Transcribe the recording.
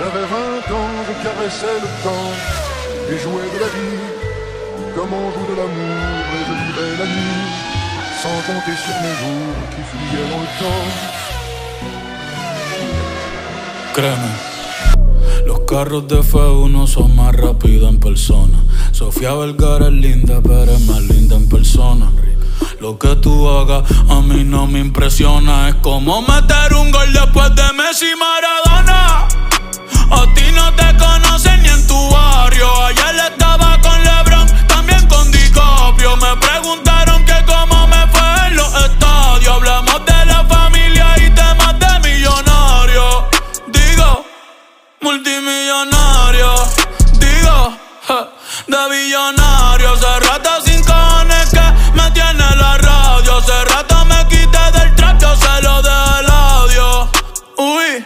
J'avais 20 ans, je caressais le temps et jouais de la vie comme on joue de l'amour et je vivais la nuit sans compter sur mes jours qui fuyaient dans le temps. Créeme, los carros de F1 son más rápidos en persona. Sofía Vergara es linda, pero es más linda en persona. Lo que tú hagas a mí no me impresiona. Es como meter un gol después de multimillonario. Digo, de billonario. Hace rato sin cojones que me tiene la radio. Hace rato me quité del trap, yo se lo de el audio. Uy,